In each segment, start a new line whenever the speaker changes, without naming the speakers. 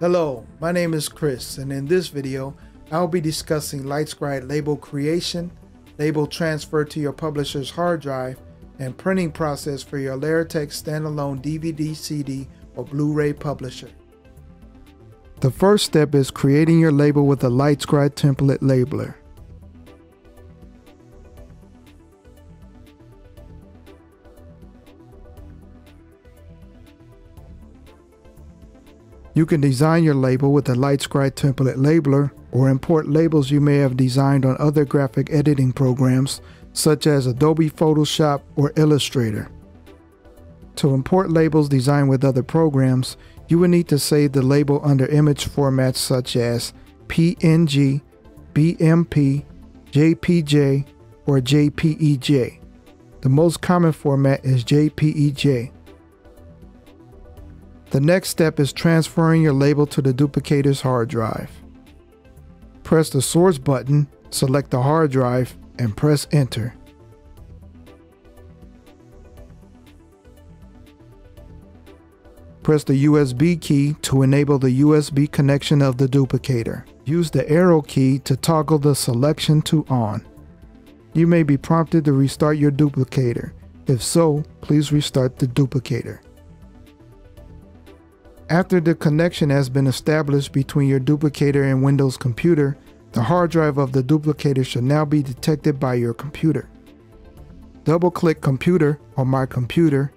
Hello, my name is Chris and in this video I'll be discussing LightScribe label creation, label transfer to your publisher's hard drive, and printing process for your Aleratec standalone DVD, CD, or Blu-ray publisher. The first step is creating your label with a LightScribe template labeler. You can design your label with the LightScribe template labeler or import labels you may have designed on other graphic editing programs such as Adobe Photoshop or Illustrator. To import labels designed with other programs, you will need to save the label under image formats such as PNG, BMP, JPG, or JPEG. The most common format is JPEG. The next step is transferring your label to the duplicator's hard drive. Press the source button, select the hard drive, and press enter. Press the USB key to enable the USB connection of the duplicator. Use the arrow key to toggle the selection to on. You may be prompted to restart your duplicator. If so, please restart the duplicator. After the connection has been established between your duplicator and Windows computer, the hard drive of the duplicator should now be detected by your computer. Double-click Computer on My Computer.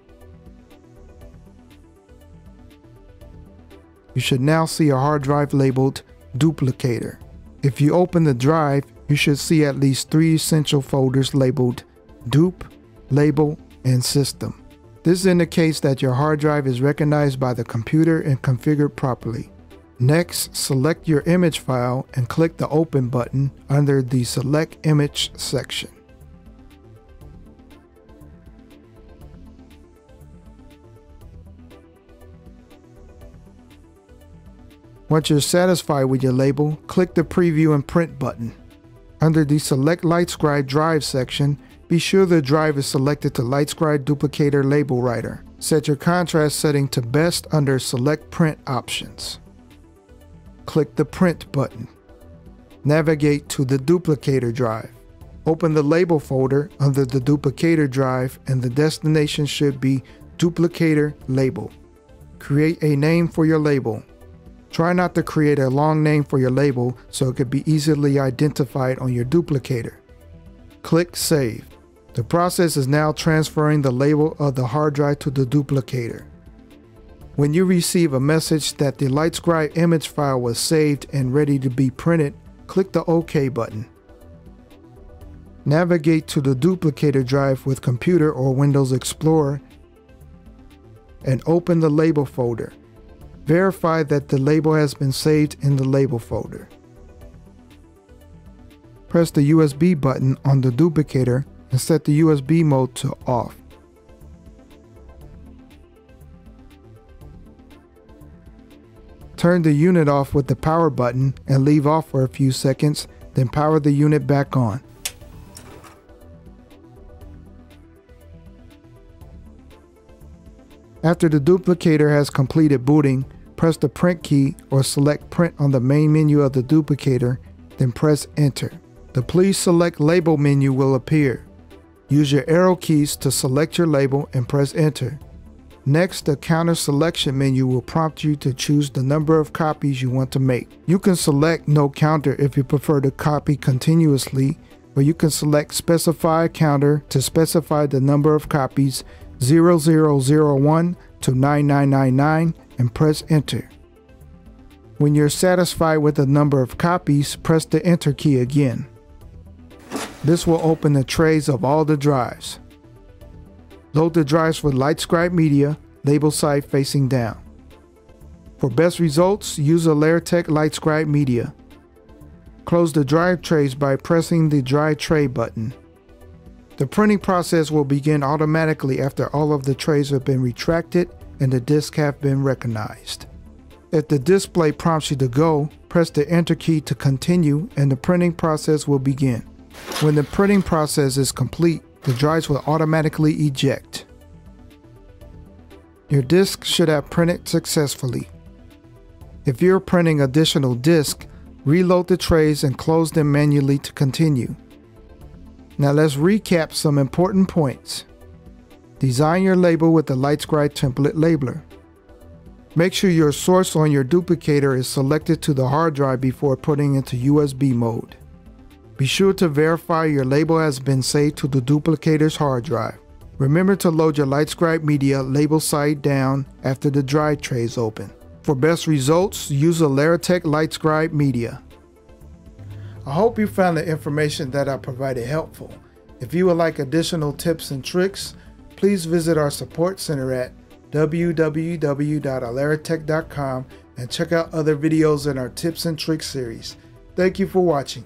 You should now see a hard drive labeled Duplicator. If you open the drive, you should see at least three essential folders labeled Dupe, Label, and System. This indicates that your hard drive is recognized by the computer and configured properly. Next, select your image file and click the Open button under the Select Image section. Once you're satisfied with your label, click the Preview and Print button. Under the Select LightScribe Drive section, be sure the drive is selected to LightScribe Duplicator Label Writer. Set your contrast setting to Best under Select Print options. Click the Print button. Navigate to the Duplicator drive. Open the label folder under the Duplicator drive and the destination should be Duplicator Label. Create a name for your label. Try not to create a long name for your label so it could be easily identified on your duplicator. Click Save. The process is now transferring the label of the hard drive to the duplicator. When you receive a message that the LightScribe image file was saved and ready to be printed, click the OK button. Navigate to the duplicator drive with Computer or Windows Explorer and open the label folder. Verify that the label has been saved in the label folder. Press the USB button on the duplicator and set the USB mode to off. Turn the unit off with the power button and leave off for a few seconds, then power the unit back on. After the duplicator has completed booting, press the print key or select print on the main menu of the duplicator, then press enter. The please select label menu will appear. Use your arrow keys to select your label and press enter. Next, the counter selection menu will prompt you to choose the number of copies you want to make. You can select no counter if you prefer to copy continuously, or you can select specify counter to specify the number of copies 0001 to 9999 and press enter. When you're satisfied with the number of copies, press the enter key again. This will open the trays of all the drives. Load the drives with LightScribe Media, label side facing down. For best results, use a Aleratec LightScribe Media. Close the drive trays by pressing the drive tray button. The printing process will begin automatically after all of the trays have been retracted and the disk have been recognized. If the display prompts you to go, press the enter key to continue and the printing process will begin. When the printing process is complete, the drives will automatically eject. Your disk should have printed successfully. If you're printing additional disk, reload the trays and close them manually to continue. Now let's recap some important points. Design your label with the LightScribe template labeler. Make sure your source on your duplicator is selected to the hard drive before putting into USB mode. Be sure to verify your label has been saved to the duplicator's hard drive. Remember to load your LightScribe media label side down after the drive tray is open. For best results, use a Aleratec LightScribe media. I hope you found the information that I provided helpful. If you would like additional tips and tricks, please visit our support center at www.aleratec.com and check out other videos in our tips and tricks series. Thank you for watching.